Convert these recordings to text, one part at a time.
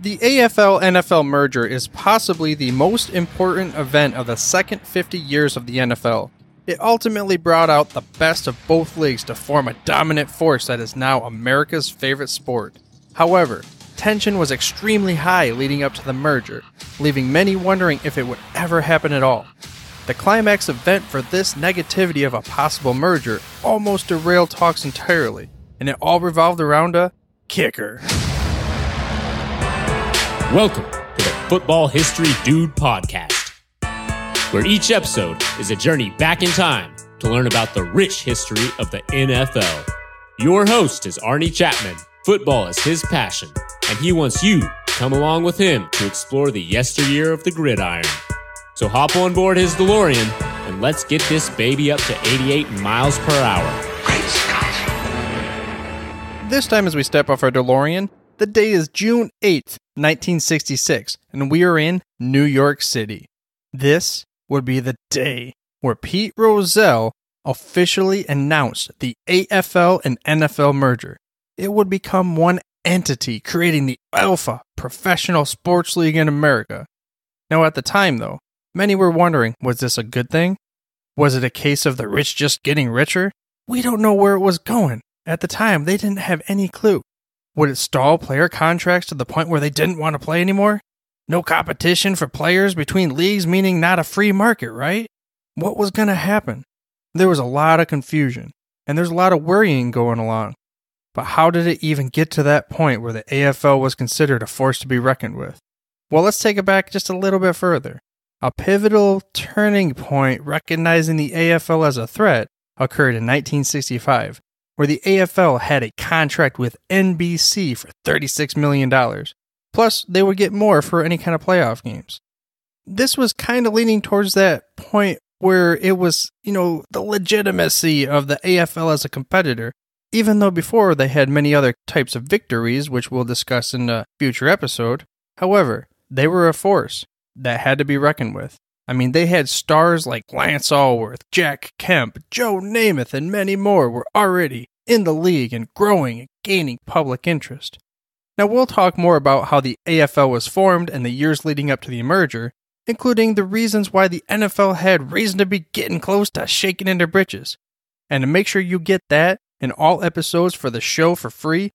The AFL NFL merger is possibly the most important event of the second 50 years of the NFL. It ultimately brought out the best of both leagues to form a dominant force that is now America's favorite sport. However, tension was extremely high leading up to the merger, leaving many wondering if it would ever happen at all. The climax event for this negativity of a possible merger almost derailed talks entirely, and it all revolved around a kicker. Welcome to the Football History Dude podcast, where each episode is a journey back in time to learn about the rich history of the NFL. Your host is Arnie Chapman. Football is his passion, and he wants you to come along with him to explore the yesteryear of the gridiron. So hop on board his DeLorean and let's get this baby up to 88 miles per hour. This time, as we step off our DeLorean, the date is June 8th, 1966, and we are in New York City. This would be the day where Pete Rozelle officially announced the AFL and NFL merger. It would become one entity, creating the Alpha Professional Sports League in America. Now, at the time, though, many were wondering was this a good thing? Was it a case of the rich just getting richer? We don't know where it was going. At the time, they didn't have any clue. Would it stall player contracts to the point where they didn't want to play anymore? No competition for players between leagues, meaning not a free market, right? What was going to happen? There was a lot of confusion, and there's a lot of worrying going along. But how did it even get to that point where the AFL was considered a force to be reckoned with? Well, let's take it back just a little bit further. A pivotal turning point recognizing the AFL as a threat occurred in 1965 where the AFL had a contract with NBC for $36 million. Plus, they would get more for any kind of playoff games. This was kind of leaning towards that point where it was, you know, the legitimacy of the AFL as a competitor, even though before they had many other types of victories, which we'll discuss in a future episode. However, they were a force that had to be reckoned with. I mean, they had stars like Lance Alworth, Jack Kemp, Joe Namath, and many more were already in the league and growing and gaining public interest. Now, we'll talk more about how the AFL was formed and the years leading up to the merger, including the reasons why the NFL had reason to be getting close to shaking in their britches. And to make sure you get that in all episodes for the show for free,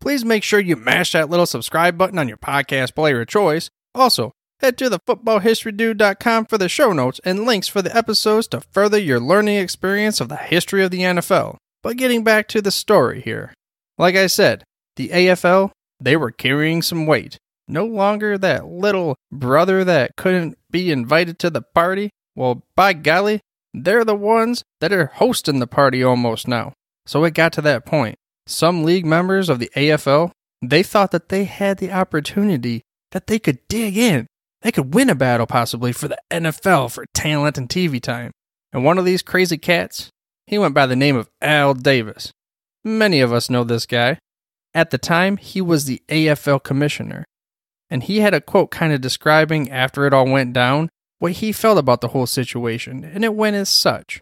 please make sure you mash that little subscribe button on your podcast player of choice. Also, Head to the footballhistorydude.com for the show notes and links for the episodes to further your learning experience of the history of the NFL. But getting back to the story here. Like I said, the AFL, they were carrying some weight. No longer that little brother that couldn't be invited to the party. Well, by golly, they're the ones that are hosting the party almost now. So it got to that point. Some league members of the AFL, they thought that they had the opportunity that they could dig in they could win a battle possibly for the NFL for talent and TV time. And one of these crazy cats, he went by the name of Al Davis. Many of us know this guy. At the time, he was the AFL commissioner. And he had a quote kind of describing, after it all went down, what he felt about the whole situation, and it went as such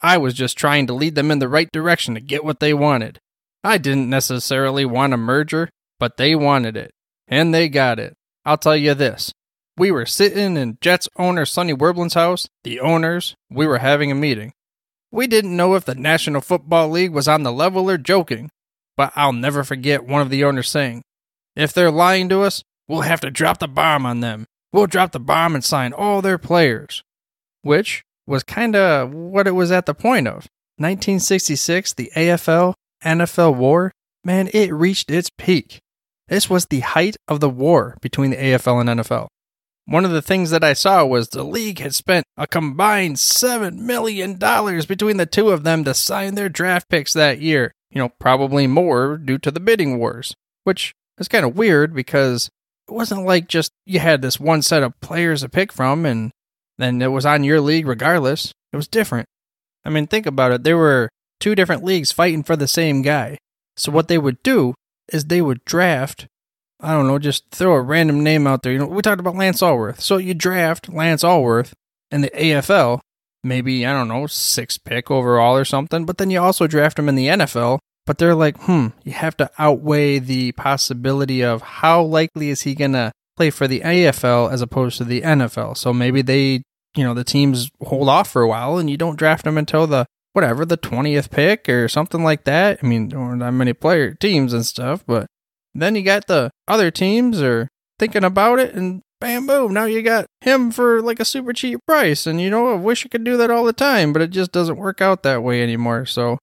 I was just trying to lead them in the right direction to get what they wanted. I didn't necessarily want a merger, but they wanted it, and they got it. I'll tell you this we were sitting in Jets owner Sonny Werblin's house, the owners, we were having a meeting. We didn't know if the National Football League was on the level or joking, but I'll never forget one of the owners saying, If they're lying to us, we'll have to drop the bomb on them. We'll drop the bomb and sign all their players. Which was kind of what it was at the point of. 1966, the AFL NFL war, man, it reached its peak. This was the height of the war between the AFL and NFL. One of the things that I saw was the league had spent a combined $7 million between the two of them to sign their draft picks that year. You know, probably more due to the bidding wars, which is kind of weird because it wasn't like just you had this one set of players to pick from and then it was on your league regardless. It was different. I mean, think about it. There were two different leagues fighting for the same guy. So what they would do is they would draft I don't know, just throw a random name out there. You know, we talked about Lance Alworth. So you draft Lance Alworth in the AFL, maybe, I don't know, six pick overall or something, but then you also draft him in the NFL But they're like, hmm, you have to outweigh the possibility of how likely is he going to play for the AFL as opposed to the NFL. So maybe they, you know, the teams hold off for a while and you don't draft him until the whatever, the 20th pick or something like that. I mean, there aren't that many player teams and stuff, but then you got the other teams are thinking about it and bam boom, now you got him for like a super cheap price. And you know, I wish I could do that all the time, but it just doesn't work out that way anymore. So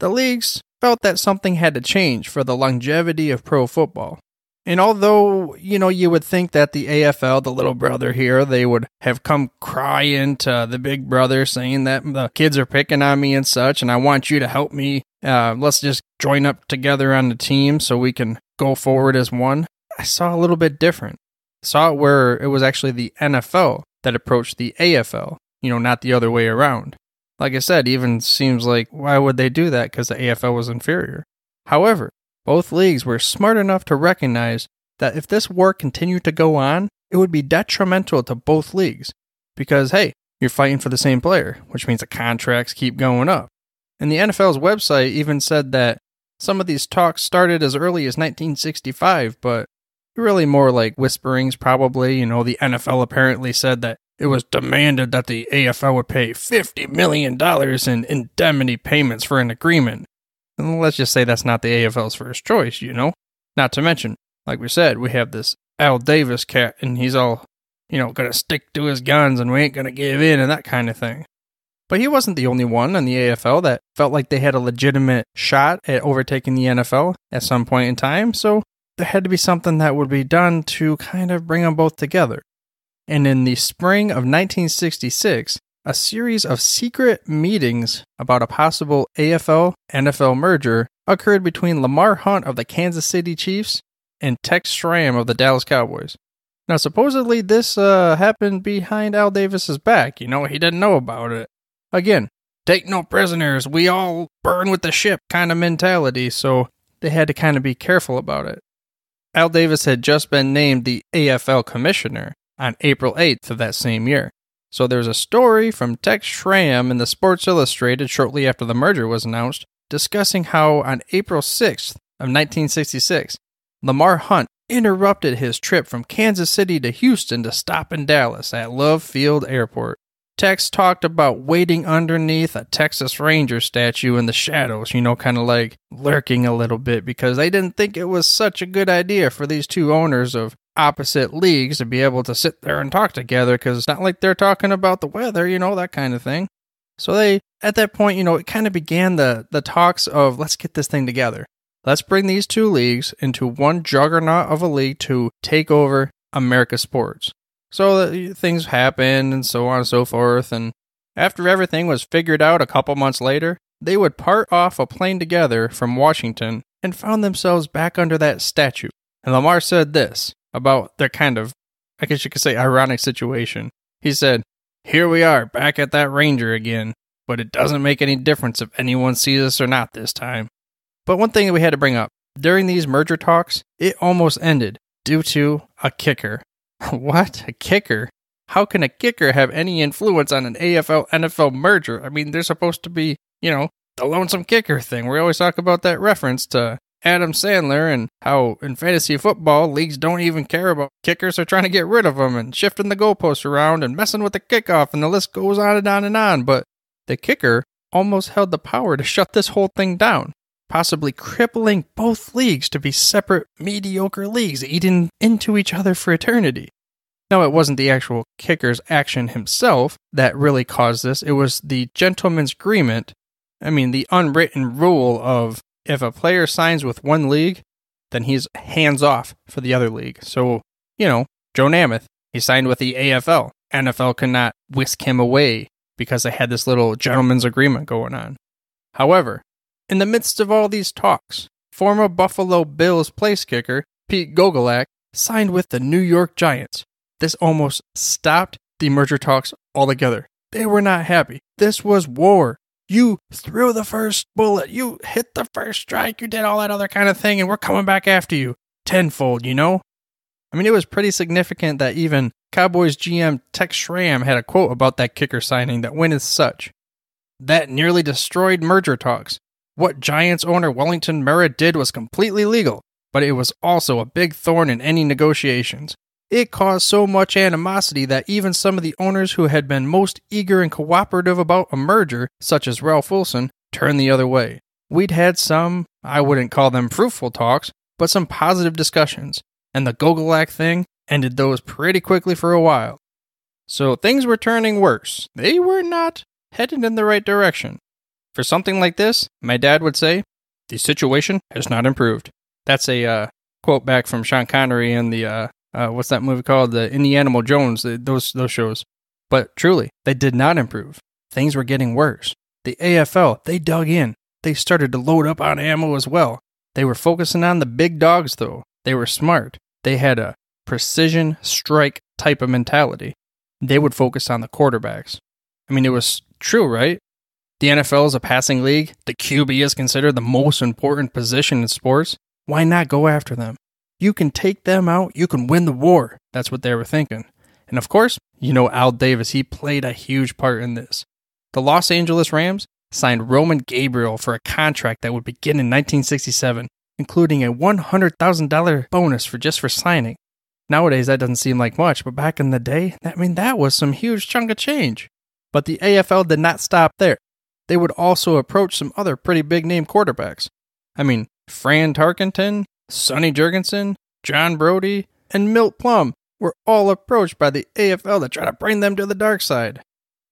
the leagues felt that something had to change for the longevity of pro football. And although, you know, you would think that the AFL, the little brother here, they would have come crying to the big brother saying that the kids are picking on me and such, and I want you to help me. Uh, let's just join up together on the team so we can go forward as one. I saw a little bit different. Saw it where it was actually the NFL that approached the AFL, you know, not the other way around. Like I said, even seems like why would they do that? Because the AFL was inferior. However, both leagues were smart enough to recognize that if this war continued to go on, it would be detrimental to both leagues. Because, hey, you're fighting for the same player, which means the contracts keep going up. And the NFL's website even said that some of these talks started as early as 1965, but really more like whisperings, probably. You know, the NFL apparently said that it was demanded that the AFL would pay $50 million in indemnity payments for an agreement. And let's just say that's not the AFL's first choice, you know? Not to mention, like we said, we have this Al Davis cat, and he's all, you know, gonna stick to his guns and we ain't gonna give in and that kind of thing. But he wasn't the only one in the AFL that felt like they had a legitimate shot at overtaking the NFL at some point in time, so there had to be something that would be done to kind of bring them both together. And in the spring of 1966, a series of secret meetings about a possible AFL NFL merger occurred between Lamar Hunt of the Kansas City Chiefs and Tex Schramm of the Dallas Cowboys. Now, supposedly, this uh, happened behind Al Davis's back. You know, he didn't know about it. Again, take no prisoners, we all burn with the ship kind of mentality, so they had to kind of be careful about it. Al Davis had just been named the AFL commissioner on April 8th of that same year. So there's a story from Tex Schramm in the Sports Illustrated shortly after the merger was announced, discussing how on April 6th of 1966, Lamar Hunt interrupted his trip from Kansas City to Houston to stop in Dallas at Love Field Airport. Tex talked about waiting underneath a Texas Ranger statue in the shadows, you know, kind of like lurking a little bit because they didn't think it was such a good idea for these two owners of opposite leagues to be able to sit there and talk together because it's not like they're talking about the weather, you know, that kind of thing. So they, at that point, you know, it kind of began the, the talks of let's get this thing together. Let's bring these two leagues into one juggernaut of a league to take over America sports. So things happened and so on and so forth. And after everything was figured out a couple months later, they would part off a plane together from Washington and found themselves back under that statue. And Lamar said this about their kind of, I guess you could say, ironic situation. He said, Here we are, back at that Ranger again, but it doesn't make any difference if anyone sees us or not this time. But one thing that we had to bring up during these merger talks, it almost ended due to a kicker. what? A kicker? How can a kicker have any influence on an AFL NFL merger? I mean, they're supposed to be, you know, the lonesome kicker thing. We always talk about that reference to Adam Sandler and how in fantasy football leagues don't even care about kickers are trying to get rid of them and shifting the goalposts around and messing with the kickoff and the list goes on and on and on. But the kicker almost held the power to shut this whole thing down, possibly crippling both leagues to be separate mediocre leagues eating into each other for eternity. Now, it wasn't the actual kicker's action himself that really caused this. It was the gentleman's agreement. I mean, the unwritten rule of if a player signs with one league, then he's hands off for the other league. So, you know, Joe Namath, he signed with the AFL. NFL could not whisk him away because they had this little gentleman's agreement going on. However, in the midst of all these talks, former Buffalo Bills place kicker Pete Gogolak signed with the New York Giants. This almost stopped the merger talks altogether. They were not happy. This was war. You threw the first bullet. You hit the first strike. You did all that other kind of thing, and we're coming back after you tenfold, you know? I mean, it was pretty significant that even Cowboys GM Tex Schramm had a quote about that kicker signing that went as such. That nearly destroyed merger talks. What Giants owner Wellington Mara did was completely legal, but it was also a big thorn in any negotiations. It caused so much animosity that even some of the owners who had been most eager and cooperative about a merger, such as Ralph Wilson, turned the other way. We'd had some, I wouldn't call them fruitful talks, but some positive discussions, and the Gogolak thing ended those pretty quickly for a while. So things were turning worse. They were not headed in the right direction. For something like this, my dad would say, the situation has not improved. That's a uh, quote back from Sean Connery in the uh, uh, what's that movie called? The Indiana Jones. The, those those shows. But truly, they did not improve. Things were getting worse. The AFL they dug in. They started to load up on ammo as well. They were focusing on the big dogs though. They were smart. They had a precision strike type of mentality. They would focus on the quarterbacks. I mean, it was true, right? The NFL is a passing league. The QB is considered the most important position in sports. Why not go after them? You can take them out, you can win the war. That's what they were thinking. And of course, you know Al Davis, he played a huge part in this. The Los Angeles Rams signed Roman Gabriel for a contract that would begin in 1967, including a $100,000 bonus for just for signing. Nowadays that doesn't seem like much, but back in the day, I mean that was some huge chunk of change. But the AFL did not stop there. They would also approach some other pretty big name quarterbacks. I mean, Fran Tarkenton, Sonny Jurgensen, John Brodie, and Milt Plum were all approached by the AFL to try to bring them to the dark side.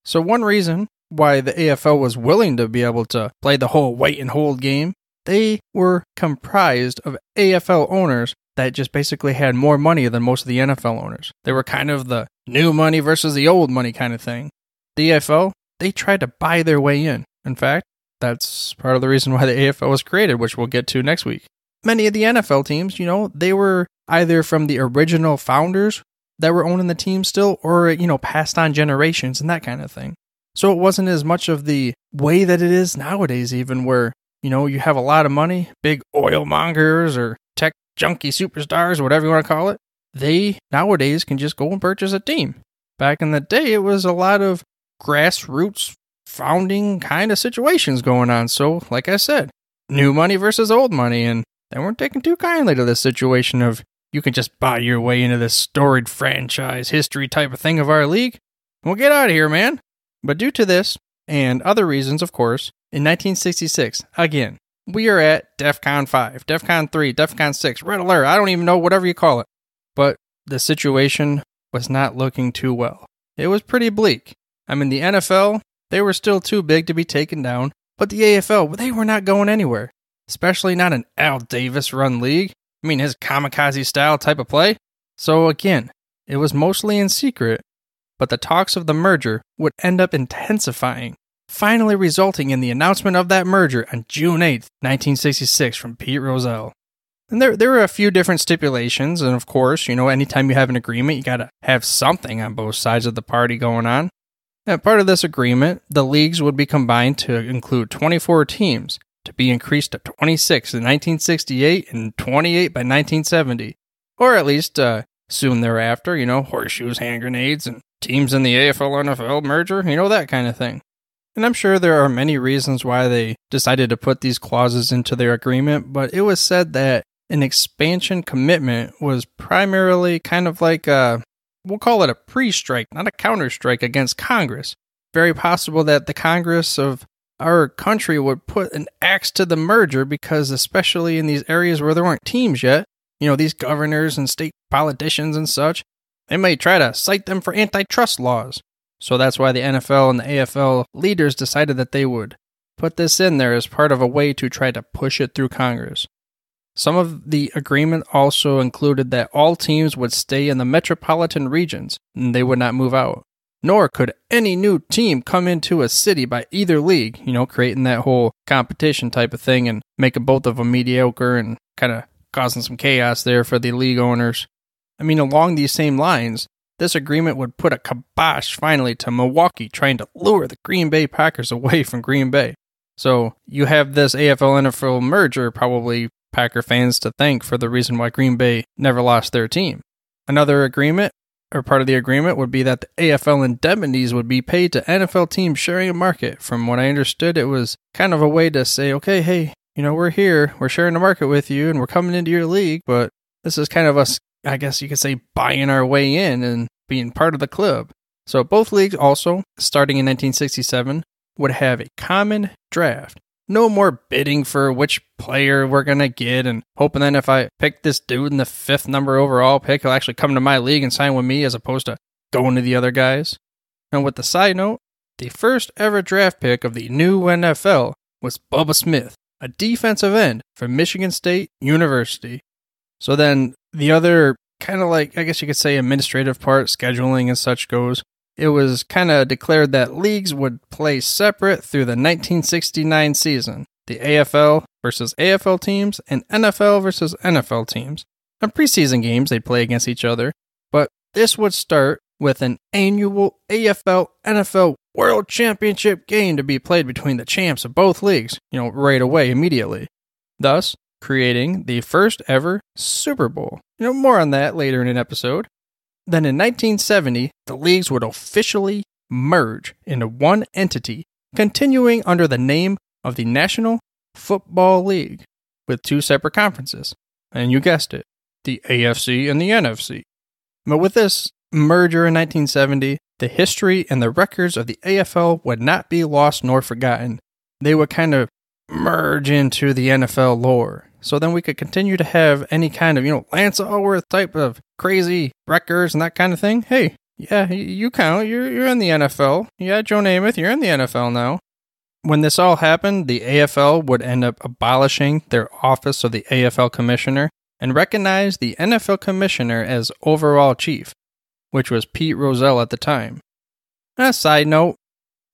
So, one reason why the AFL was willing to be able to play the whole wait and hold game, they were comprised of AFL owners that just basically had more money than most of the NFL owners. They were kind of the new money versus the old money kind of thing. The AFL, they tried to buy their way in. In fact, that's part of the reason why the AFL was created, which we'll get to next week many of the NFL teams, you know, they were either from the original founders that were owning the team still or, you know, passed on generations and that kind of thing. So it wasn't as much of the way that it is nowadays, even where, you know, you have a lot of money, big oil mongers or tech junkie superstars, whatever you want to call it. They nowadays can just go and purchase a team. Back in the day, it was a lot of grassroots founding kind of situations going on. So, like I said, new money versus old money. And they weren't taking too kindly to this situation of you can just buy your way into this storied franchise history type of thing of our league. Well, get out of here, man. But due to this, and other reasons, of course, in 1966, again, we are at DEFCON 5, DEFCON 3, DEFCON 6, Red Alert, I don't even know, whatever you call it. But the situation was not looking too well. It was pretty bleak. I mean, the NFL, they were still too big to be taken down, but the AFL, they were not going anywhere especially not an Al Davis run league. I mean, his kamikaze style type of play. So again, it was mostly in secret, but the talks of the merger would end up intensifying, finally resulting in the announcement of that merger on June 8th, 1966, from Pete Rozelle. And there, there were a few different stipulations, and of course, you know, anytime you have an agreement, you gotta have something on both sides of the party going on. And part of this agreement, the leagues would be combined to include 24 teams, to be increased to 26 in 1968 and 28 by 1970, or at least uh, soon thereafter, you know, horseshoes, hand grenades, and teams in the AFL NFL merger, you know, that kind of thing. And I'm sure there are many reasons why they decided to put these clauses into their agreement, but it was said that an expansion commitment was primarily kind of like a, we'll call it a pre strike, not a counter strike against Congress. Very possible that the Congress of our country would put an axe to the merger because, especially in these areas where there weren't teams yet, you know, these governors and state politicians and such, they may try to cite them for antitrust laws. So that's why the NFL and the AFL leaders decided that they would put this in there as part of a way to try to push it through Congress. Some of the agreement also included that all teams would stay in the metropolitan regions and they would not move out nor could any new team come into a city by either league, you know, creating that whole competition type of thing and making both of them mediocre and kind of causing some chaos there for the league owners. I mean, along these same lines, this agreement would put a kibosh finally to Milwaukee trying to lure the Green Bay Packers away from Green Bay. So you have this AFL NFL merger, probably Packer fans to thank for the reason why Green Bay never lost their team. Another agreement or part of the agreement would be that the AFL indemnities would be paid to NFL teams sharing a market. From what I understood, it was kind of a way to say, okay, hey, you know, we're here, we're sharing the market with you, and we're coming into your league, but this is kind of us, I guess you could say, buying our way in and being part of the club. So both leagues also, starting in 1967, would have a common draft. No more bidding for which player we're going to get and hoping that if I pick this dude in the fifth number overall pick, he'll actually come to my league and sign with me as opposed to going to the other guys. And with the side note, the first ever draft pick of the new NFL was Bubba Smith, a defensive end from Michigan State University. So then the other kind of like, I guess you could say, administrative part, scheduling and such goes, it was kind of declared that leagues would play separate through the 1969 season the AFL versus AFL teams and NFL versus NFL teams. On preseason games, they'd play against each other, but this would start with an annual AFL NFL World Championship game to be played between the champs of both leagues, you know, right away, immediately. Thus, creating the first ever Super Bowl. You know, more on that later in an episode. Then in 1970, the leagues would officially merge into one entity, continuing under the name of the National Football League, with two separate conferences. And you guessed it, the AFC and the NFC. But with this merger in 1970, the history and the records of the AFL would not be lost nor forgotten. They would kind of merge into the NFL lore. So then we could continue to have any kind of, you know, Lance Alworth type of crazy records and that kind of thing. Hey, yeah, you count. You're, you're in the NFL. Yeah, Joe Namath, you're in the NFL now. When this all happened, the AFL would end up abolishing their office of the AFL commissioner and recognize the NFL commissioner as overall chief, which was Pete Rozelle at the time. A side note,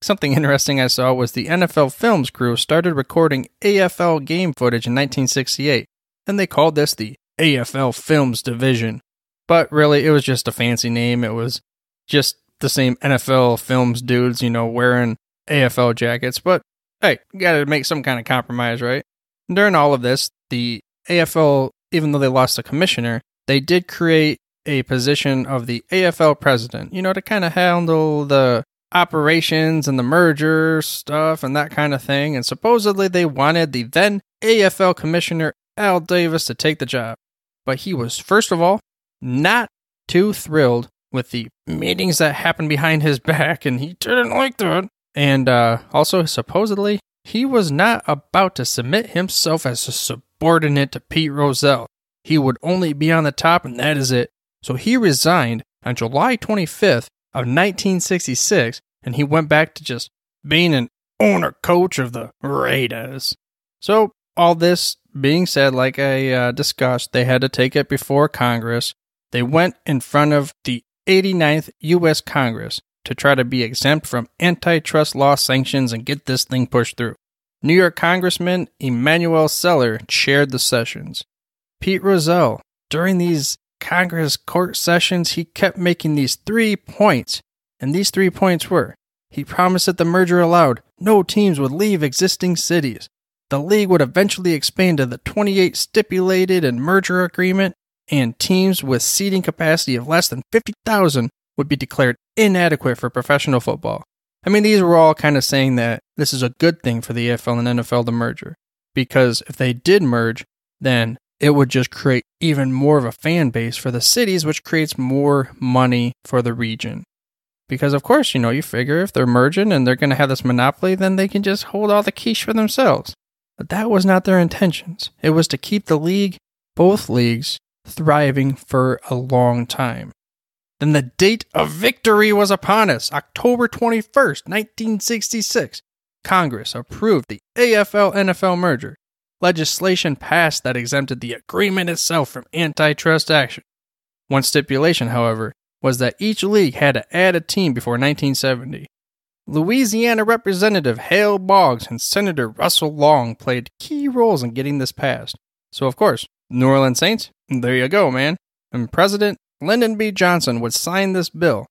Something interesting I saw was the NFL Films crew started recording AFL game footage in 1968, and they called this the AFL Films Division. But really, it was just a fancy name. It was just the same NFL Films dudes, you know, wearing AFL jackets. But hey, you gotta make some kind of compromise, right? During all of this, the AFL, even though they lost the commissioner, they did create a position of the AFL president, you know, to kind of handle the operations and the merger stuff and that kind of thing. And supposedly they wanted the then AFL commissioner Al Davis to take the job. But he was, first of all, not too thrilled with the meetings that happened behind his back, and he didn't like that. And uh, also, supposedly, he was not about to submit himself as a subordinate to Pete Rozelle. He would only be on the top, and that is it. So he resigned on July 25th of 1966, and he went back to just being an owner coach of the Raiders. So, all this being said, like I uh, discussed, they had to take it before Congress. They went in front of the 89th U.S. Congress to try to be exempt from antitrust law sanctions and get this thing pushed through. New York Congressman Emanuel Celler chaired the sessions. Pete Rozelle, during these Congress court sessions, he kept making these three points. And these three points were he promised that the merger allowed no teams would leave existing cities. The league would eventually expand to the 28 stipulated in merger agreement, and teams with seating capacity of less than 50,000 would be declared inadequate for professional football. I mean, these were all kind of saying that this is a good thing for the AFL and NFL to merger. Because if they did merge, then it would just create even more of a fan base for the cities, which creates more money for the region. Because, of course, you know, you figure if they're merging and they're going to have this monopoly, then they can just hold all the quiche for themselves. But that was not their intentions. It was to keep the league, both leagues, thriving for a long time. Then the date of victory was upon us October 21st, 1966. Congress approved the AFL NFL merger legislation passed that exempted the agreement itself from antitrust action. One stipulation, however, was that each league had to add a team before 1970. Louisiana Representative Hale Boggs and Senator Russell Long played key roles in getting this passed. So, of course, New Orleans Saints, there you go, man. And President Lyndon B. Johnson would sign this bill.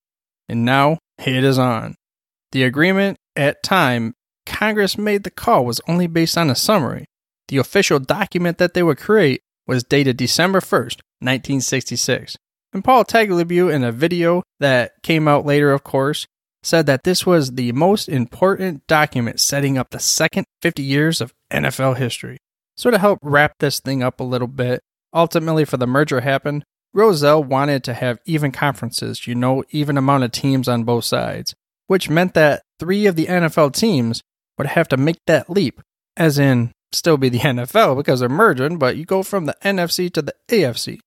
And now it is on. The agreement at time Congress made the call was only based on a summary, the official document that they would create was dated December 1st, 1966. And Paul Tagliabue, in a video that came out later, of course, said that this was the most important document setting up the second 50 years of NFL history. So, to help wrap this thing up a little bit, ultimately, for the merger happen, Rozelle wanted to have even conferences, you know, even amount of teams on both sides, which meant that three of the NFL teams would have to make that leap, as in still be the NFL because they're merging, but you go from the NFC to the AFC.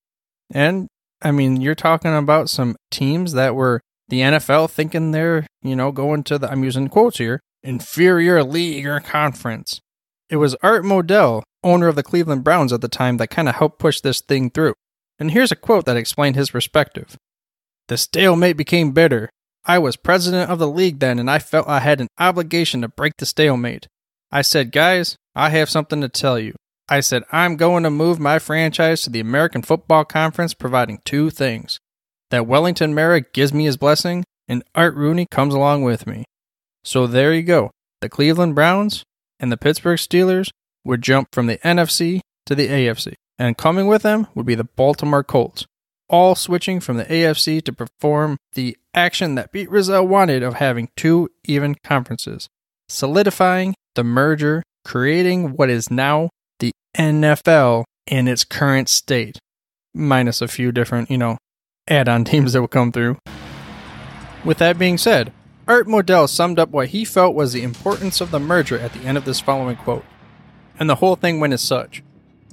And I mean, you're talking about some teams that were the NFL thinking they're, you know, going to the, I'm using quotes here, inferior league or conference. It was Art Modell, owner of the Cleveland Browns at the time, that kind of helped push this thing through. And here's a quote that explained his perspective The stalemate became bitter. I was president of the league then, and I felt I had an obligation to break the stalemate. I said, guys, I have something to tell you. I said, I'm going to move my franchise to the American Football Conference, providing two things that Wellington Mara gives me his blessing, and Art Rooney comes along with me. So there you go. The Cleveland Browns and the Pittsburgh Steelers would jump from the NFC to the AFC, and coming with them would be the Baltimore Colts, all switching from the AFC to perform the action that Pete Rozelle wanted of having two even conferences, solidifying the merger, creating what is now the NFL in its current state, minus a few different, you know, add on teams that will come through. With that being said, Art Modell summed up what he felt was the importance of the merger at the end of this following quote. And the whole thing went as such.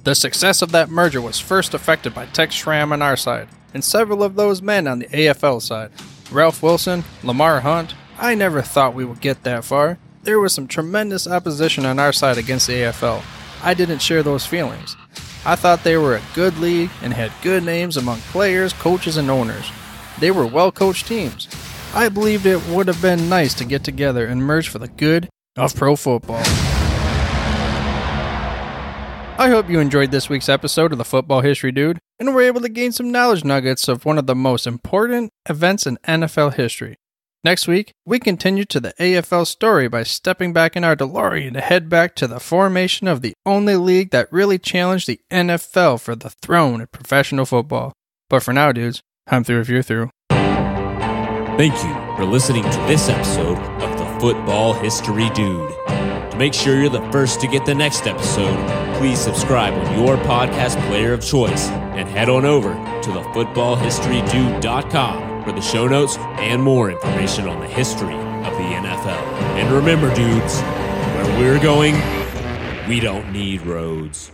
The success of that merger was first affected by Tex Schramm on our side, and several of those men on the AFL side. Ralph Wilson, Lamar Hunt, I never thought we would get that far. There was some tremendous opposition on our side against the AFL. I didn't share those feelings. I thought they were a good league and had good names among players, coaches, and owners. They were well coached teams. I believed it would have been nice to get together and merge for the good of pro football. I hope you enjoyed this week's episode of the Football History Dude and were able to gain some knowledge nuggets of one of the most important events in NFL history. Next week, we continue to the AFL story by stepping back in our DeLorean to head back to the formation of the only league that really challenged the NFL for the throne of professional football. But for now, dudes, I'm through if you're through. Thank you for listening to this episode of the Football History Dude. To make sure you're the first to get the next episode, please subscribe on your podcast player of choice and head on over to thefootballhistorydude.com for the show notes and more information on the history of the NFL. And remember, dudes, where we're going, we don't need roads.